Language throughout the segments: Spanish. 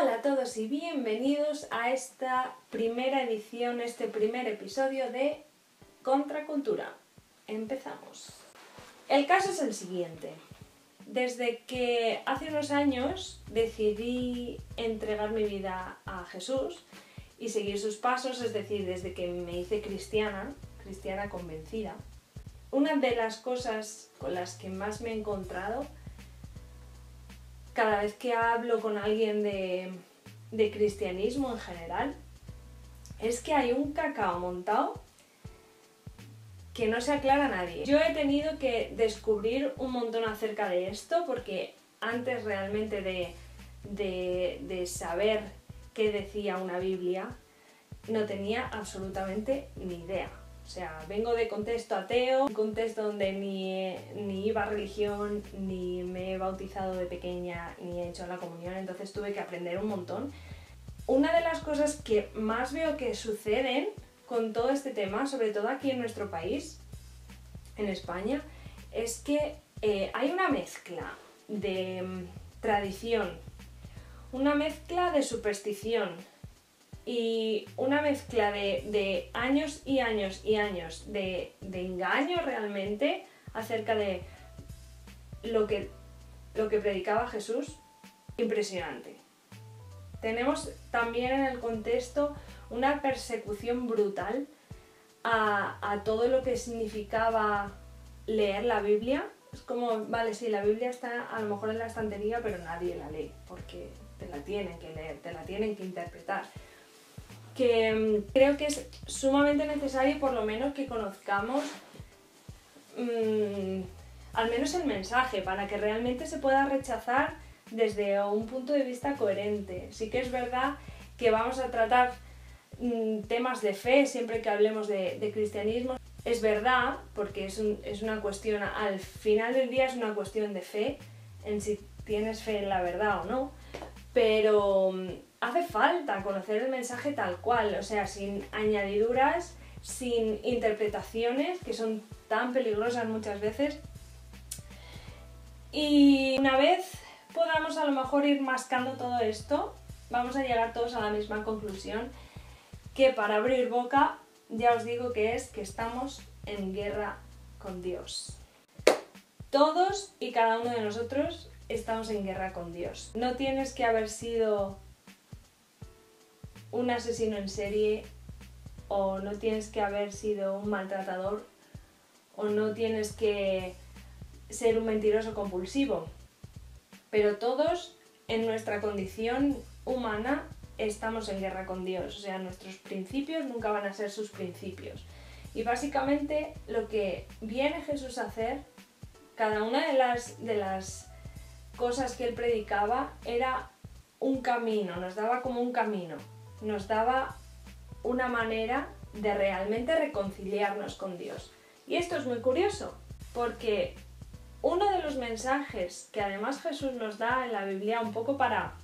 Hola a todos y bienvenidos a esta primera edición, este primer episodio de Contracultura. Empezamos. El caso es el siguiente. Desde que hace unos años decidí entregar mi vida a Jesús y seguir sus pasos, es decir, desde que me hice cristiana, cristiana convencida, una de las cosas con las que más me he encontrado cada vez que hablo con alguien de, cristianismo en general, es que hay un cacao montado que no se aclara a nadie. Yo he tenido que descubrir un montón acerca de esto porque antes realmente de, de, saber qué decía una Biblia, no tenía absolutamente ni idea. O sea, vengo de contexto ateo, un contexto donde ni, ni iba a religión, ni me he bautizado de pequeña, ni he hecho la comunión, entonces tuve que aprender un montón. Una de las cosas que más veo que suceden con todo este tema, sobre todo aquí en nuestro país, en España, es que eh, hay una mezcla de mm, tradición, una mezcla de superstición, y una mezcla de, años y años y años de, engaño realmente acerca de lo que, lo que predicaba Jesús, impresionante. Tenemos también en el contexto una persecución brutal a, a todo lo que significaba leer la Biblia. Es como, vale, sí, la Biblia está a lo mejor en la estantería, pero nadie la lee, porque te la tienen que leer, te la tienen que interpretar que mm, creo que es sumamente necesario por lo menos que conozcamos mm, al menos el mensaje para que realmente se pueda rechazar desde un punto de vista coherente. Sí que es verdad que vamos a tratar mm, temas de fe siempre que hablemos de, cristianismo. Es verdad, porque es, es, una cuestión, al final del día es una cuestión de fe, en si tienes fe en la verdad o no, pero hace falta conocer el mensaje tal cual, o sea, sin añadiduras, sin interpretaciones que son tan peligrosas muchas veces. Y una vez podamos a lo mejor ir mascando todo esto, vamos a llegar todos a la misma conclusión, que para abrir boca ya os digo que es que estamos en guerra con Dios. Todos y cada uno de nosotros estamos en guerra con Dios. No tienes que haber sido un asesino en serie o no tienes que haber sido un maltratador o no tienes que ser un mentiroso compulsivo. Pero todos en nuestra condición humana estamos en guerra con Dios, o sea, nuestros principios nunca van a ser sus principios. Y básicamente lo que viene Jesús a hacer, cada una de las, de las cosas que él predicaba era un camino, nos daba como un camino nos daba una manera de realmente reconciliarnos con Dios. Y esto es muy curioso, porque uno de los mensajes que además Jesús nos da en la Biblia un poco para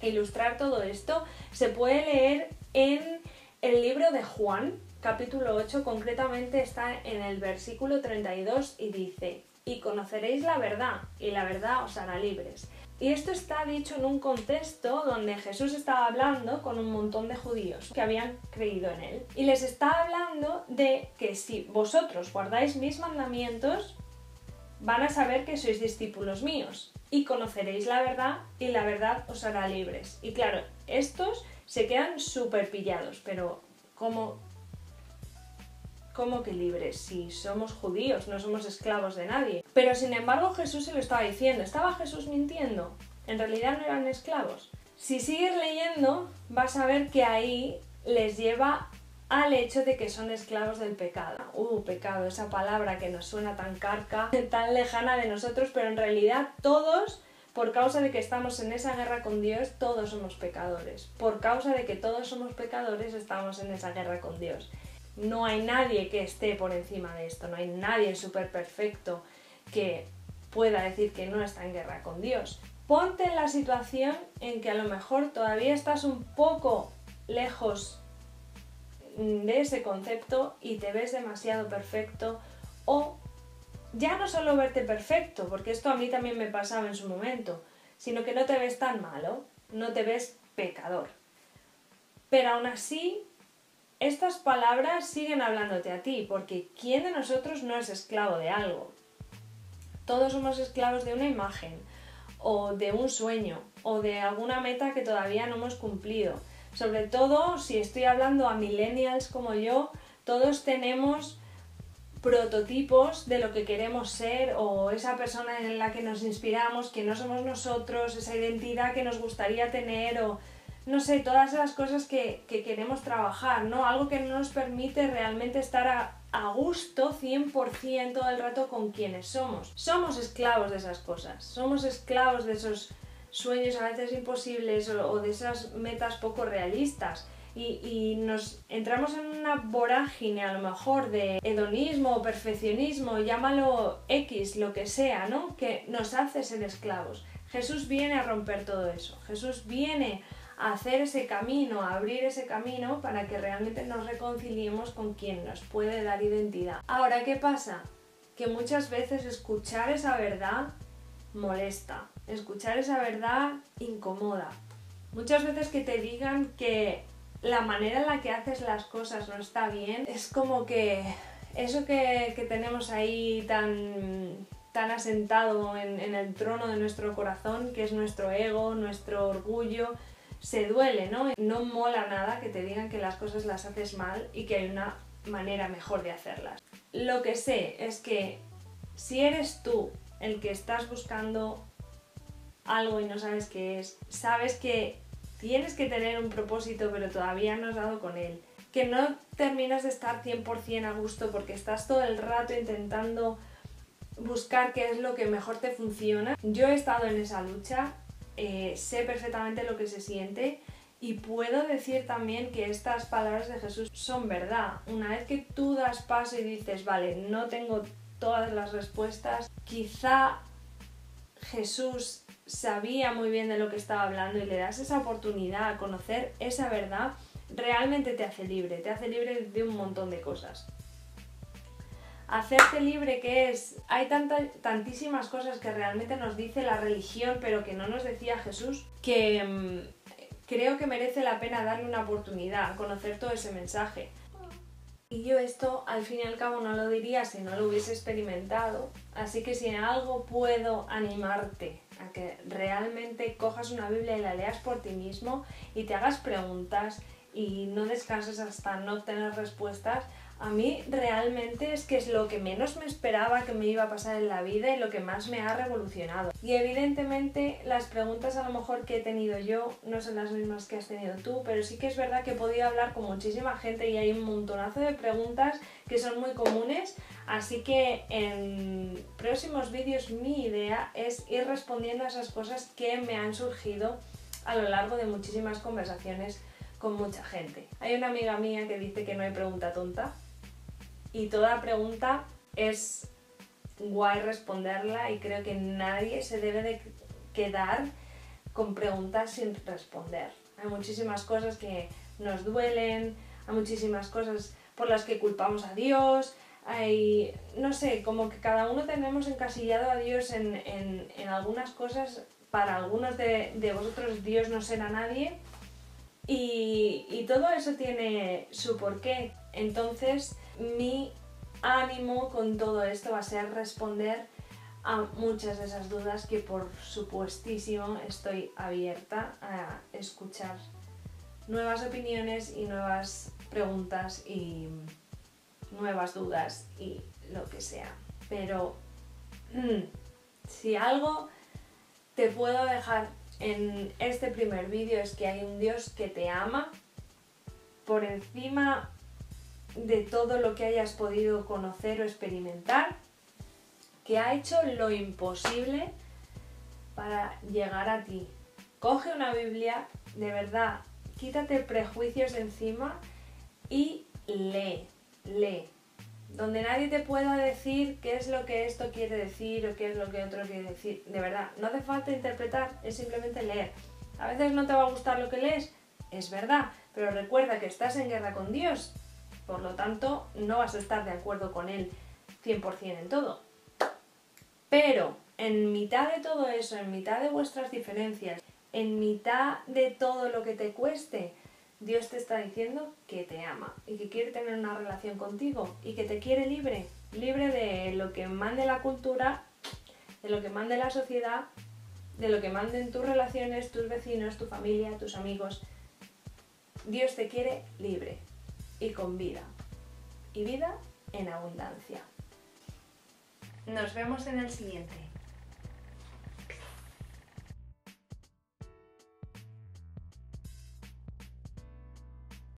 ilustrar todo esto, se puede leer en el libro de Juan, capítulo 8, concretamente está en el versículo 32 y dice, y conoceréis la verdad, y la verdad os hará libres. Y esto está dicho en un contexto donde Jesús estaba hablando con un montón de judíos que habían creído en él. Y les está hablando de que si vosotros guardáis mis mandamientos, van a saber que sois discípulos míos y conoceréis la verdad y la verdad os hará libres. Y claro, estos se quedan súper pillados, pero ¿cómo, ¿Cómo que libres? Si somos judíos, no somos esclavos de nadie. Pero sin embargo Jesús se lo estaba diciendo. ¿Estaba Jesús mintiendo? En realidad no eran esclavos. Si sigues leyendo, vas a ver que ahí les lleva al hecho de que son esclavos del pecado. Uh, pecado, esa palabra que nos suena tan carca, tan lejana de nosotros, pero en realidad todos, por causa de que estamos en esa guerra con Dios, todos somos pecadores. Por causa de que todos somos pecadores, estamos en esa guerra con Dios. No hay nadie que esté por encima de esto, no hay nadie súper perfecto que pueda decir que no está en guerra con Dios. Ponte en la situación en que a lo mejor todavía estás un poco lejos de ese concepto y te ves demasiado perfecto o ya no solo verte perfecto, porque esto a mí también me pasaba en su momento, sino que no te ves tan malo. no te ves pecador. Pero aún así, estas palabras siguen hablándote a ti, porque ¿quién de nosotros no es esclavo de algo? Todos somos esclavos de una imagen, o de un sueño, o de alguna meta que todavía no hemos cumplido. Sobre todo si estoy hablando a millennials como yo, todos tenemos prototipos de lo que queremos ser o esa persona en la que nos inspiramos, que no somos nosotros, esa identidad que nos gustaría tener o no sé, todas esas cosas que, queremos trabajar, ¿no? Algo que no nos permite realmente estar a, a gusto 100% todo el rato con quienes somos. Somos esclavos de esas cosas, somos esclavos de esos sueños a veces imposibles o, de esas metas poco realistas. Y, y, nos entramos en una vorágine a lo mejor de hedonismo o perfeccionismo, llámalo X, lo que sea, ¿no? Que nos hace ser esclavos. Jesús viene a romper todo eso. Jesús viene hacer ese camino, abrir ese camino para que realmente nos reconciliemos con quien nos puede dar identidad. Ahora, ¿qué pasa? Que muchas veces escuchar esa verdad molesta, escuchar esa verdad incomoda. Muchas veces que te digan que la manera en la que haces las cosas no está bien, es como que eso que, tenemos ahí tan, tan asentado en, en el trono de nuestro corazón, que es nuestro ego, nuestro orgullo, se duele, ¿no? No mola nada que te digan que las cosas las haces mal y que hay una manera mejor de hacerlas. Lo que sé es que si eres tú el que estás buscando algo y no sabes qué es, sabes que tienes que tener un propósito pero todavía no has dado con él, que no terminas de estar 100% a gusto porque estás todo el rato intentando buscar qué es lo que mejor te funciona. Yo he estado en esa lucha eh, sé perfectamente lo que se siente y puedo decir también que estas palabras de Jesús son verdad. Una vez que tú das paso y dices, vale, no tengo todas las respuestas, quizá Jesús sabía muy bien de lo que estaba hablando y le das esa oportunidad a conocer esa verdad, realmente te hace libre, te hace libre de un montón de cosas hacerte libre que es, hay tantísimas cosas que realmente nos dice la religión, pero que no nos decía Jesús, que mm, creo que merece la pena darle una oportunidad a conocer todo ese mensaje. Y yo esto al fin y al cabo no lo diría si no lo hubiese experimentado. Así que si en algo puedo animarte a que realmente cojas una Biblia y la leas por ti mismo y te hagas preguntas y no descanses hasta no obtener respuestas, a mí realmente es que es lo que menos me esperaba que me iba a pasar en la vida y lo que más me ha revolucionado. Y evidentemente las preguntas a lo mejor que he tenido yo no son las mismas que has tenido tú, pero sí que es verdad que he podido hablar con muchísima gente y hay un montonazo de preguntas que son muy comunes, así que en próximos vídeos mi idea es ir respondiendo a esas cosas que me han surgido a lo largo de muchísimas conversaciones con mucha gente. Hay una amiga mía que dice que no hay pregunta tonta y toda pregunta es guay responderla y creo que nadie se debe de quedar con preguntas sin responder. Hay muchísimas cosas que nos duelen, hay muchísimas cosas por las que culpamos a Dios, hay, no sé, como que cada uno tenemos encasillado a Dios en, en, algunas cosas, para algunos de, de, vosotros Dios no será nadie y, y todo eso tiene su porqué. Entonces, mi ánimo con todo esto va a ser responder a muchas de esas dudas que por supuestísimo estoy abierta a escuchar nuevas opiniones y nuevas preguntas y nuevas dudas y lo que sea. Pero mm, si algo te puedo dejar en este primer vídeo es que hay un Dios que te ama por encima de todo lo que hayas podido conocer o experimentar, que ha hecho lo imposible para llegar a ti. Coge una Biblia, de verdad, quítate prejuicios de encima y lee, lee. Donde nadie te pueda decir qué es lo que esto quiere decir o qué es lo que otro quiere decir. De verdad, no hace falta interpretar, es simplemente leer. A veces no te va a gustar lo que lees, es verdad, pero recuerda que estás en guerra con Dios por lo tanto, no vas a estar de acuerdo con él 100% en todo. Pero en mitad de todo eso, en mitad de vuestras diferencias, en mitad de todo lo que te cueste, Dios te está diciendo que te ama y que quiere tener una relación contigo y que te quiere libre, libre de lo que mande la cultura, de lo que mande la sociedad, de lo que manden tus relaciones, tus vecinos, tu familia, tus amigos. Dios te quiere libre y con vida. Y vida en abundancia. Nos vemos en el siguiente.